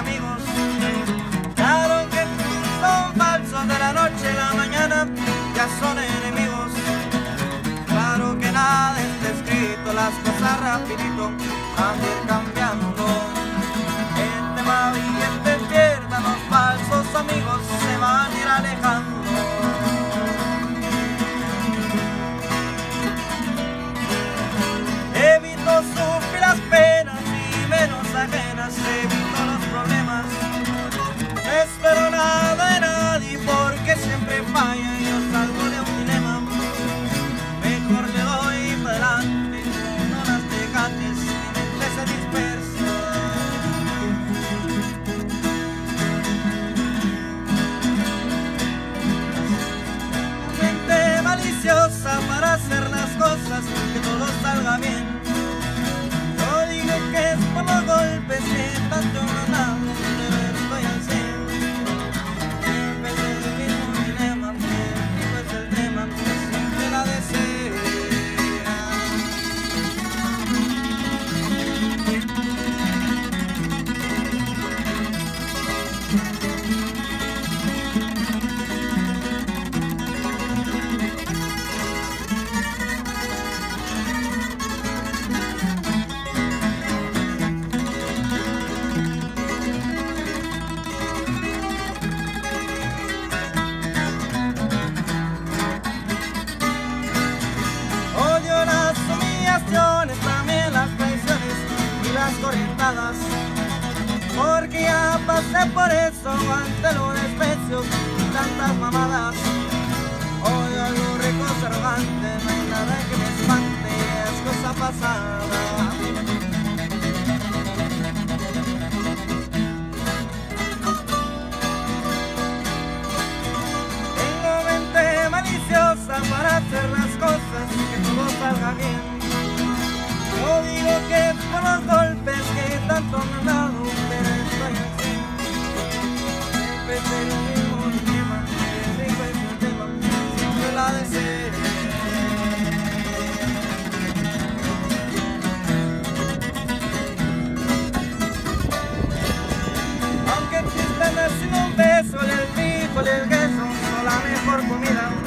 amigos. Claro que son falsos de la noche a la mañana, ya son enemigos. Claro que nada está escrito, las cosas rapidito van a ir ya pasé por eso ante los desprecios y tantas mamadas. Odio a los ricos arrogantes, no hay nada que me espante, es cosa pasada. Tengo mente maliciosa para hacer las cosas que todo salga bien. Yo digo que por los golpes que tanto me han dado, comida.